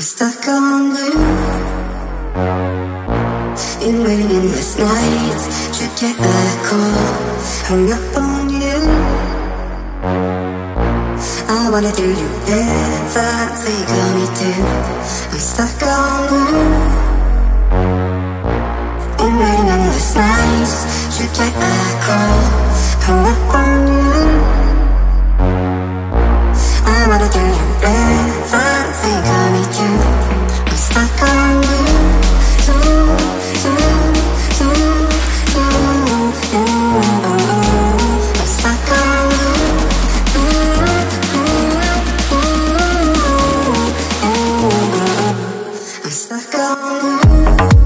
stuck on blue In waiting endless nights To get a call Hung up on you I wanna do you everything on me too I'm stuck on blue Let's go.